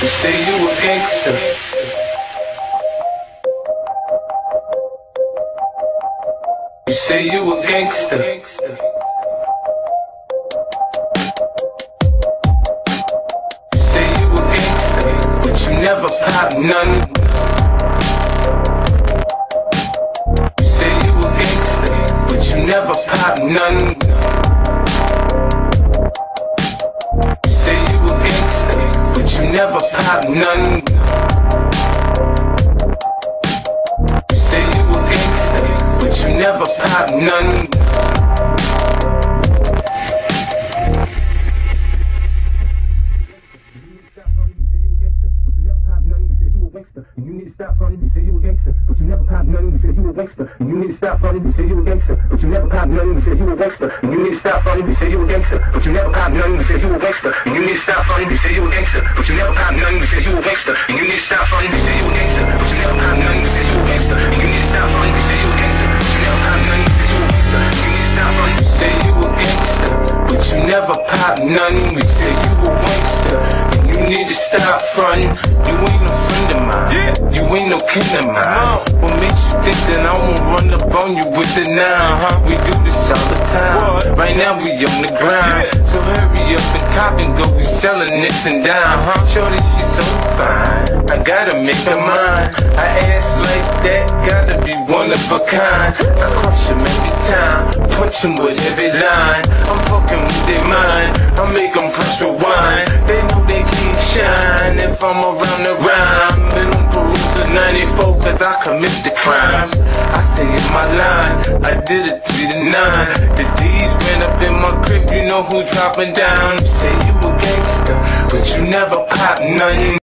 You say you a gangster. You say you a gangster. You say you a gangster, but you never pop none. You say you a gangster, but you never pop none. Never pop none. You say you a gangster, but you never pop none. You a gangster. And you need to stop running. You say you a gangster, but you never pop none. You say you a gangster. And you need to stop running. You say you a gangster, but you never pop none. You say you a gangster. And you need to stop running. You say you a gangster, but you never pop none. You say you a gangster. And you need to stop running. You say you a gangster, but you never pop none. You say you a gangster. And you need to stop running. You say you a gangster, but you never pop none. You say you a gangster. Say you a gangster, but you never pop none. We say you a gangster, and you need to stop frontin'. You ain't no friend of mine, ain't no kin of mine. What makes you think that I won't run up on you with the nine? Huh? We do this all the time. Right now we on the grind, so hurry up and cop and go. We sellin' nicks and dime, huh? Shorty, she's so fine. I gotta make her mine. I ass like that, gotta be one of a kind. I crush him every time, punch him with every line. I'm fucking with their mind, I make them press rewind. They know they can't shine if I'm around 94 cause I commit the crimes. I say in my lines, I did it 3 to 9. The D's ran up in my crib, you know who dropping down. Say you a gangster, but you never pop nothing.